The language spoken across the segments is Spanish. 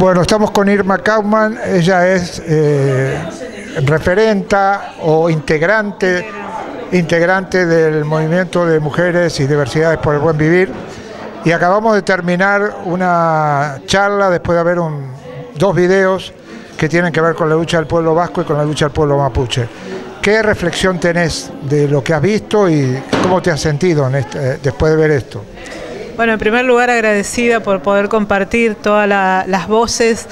Bueno, estamos con Irma Kaufman, ella es eh, referenta o integrante, integrante del movimiento de mujeres y diversidades por el buen vivir y acabamos de terminar una charla después de haber dos videos que tienen que ver con la lucha del pueblo vasco y con la lucha del pueblo mapuche. ¿Qué reflexión tenés de lo que has visto y cómo te has sentido este, después de ver esto? Bueno, en primer lugar agradecida por poder compartir todas las voces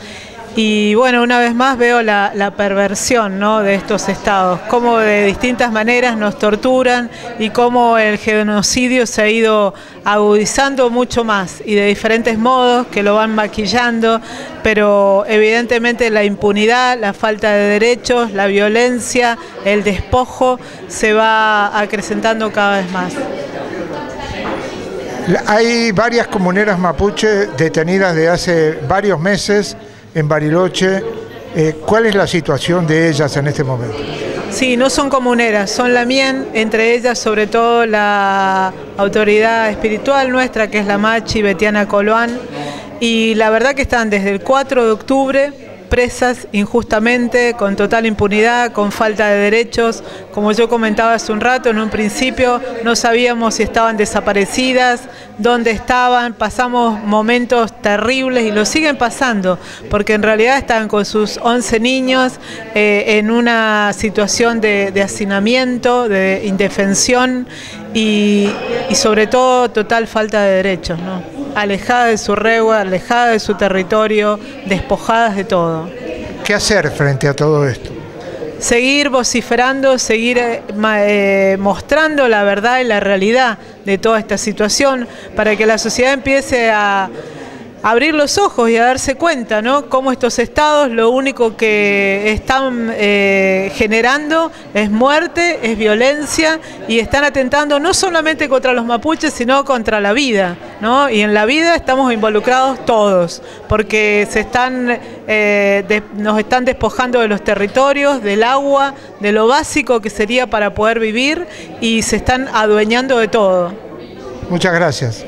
y bueno, una vez más veo la, perversión ¿no? de estos estados, cómo de distintas maneras nos torturan y cómo el genocidio se ha ido agudizando mucho más y de diferentes modos que lo van maquillando, pero evidentemente la impunidad, la falta de derechos, la violencia, el despojo se va acrecentando cada vez más. Hay varias comuneras mapuche detenidas de hace varios meses en Bariloche. Eh, ¿Cuál es la situación de ellas en este momento? Sí, no son comuneras, son la mien, entre ellas sobre todo la autoridad espiritual nuestra, que es la Machi Betiana Coloán, y la verdad que están desde el 4 de octubre presas injustamente, con total impunidad, con falta de derechos. Como yo comentaba hace un rato, en un principio no sabíamos si estaban desaparecidas, dónde estaban, pasamos momentos terribles y lo siguen pasando, porque en realidad están con sus 11 niños eh, en una situación de, hacinamiento, de indefensión y, sobre todo total falta de derechos. Alejadas de su regua, alejadas de su territorio, despojadas de todo. ¿Qué hacer frente a todo esto? Seguir vociferando, seguir eh, eh, mostrando la verdad y la realidad de toda esta situación para que la sociedad empiece a abrir los ojos y a darse cuenta, ¿no? Cómo estos estados lo único que están eh, generando es muerte, es violencia y están atentando no solamente contra los mapuches, sino contra la vida, ¿no? Y en la vida estamos involucrados todos, porque se están, eh, nos están despojando de los territorios, del agua, de lo básico que sería para poder vivir y se están adueñando de todo. Muchas gracias.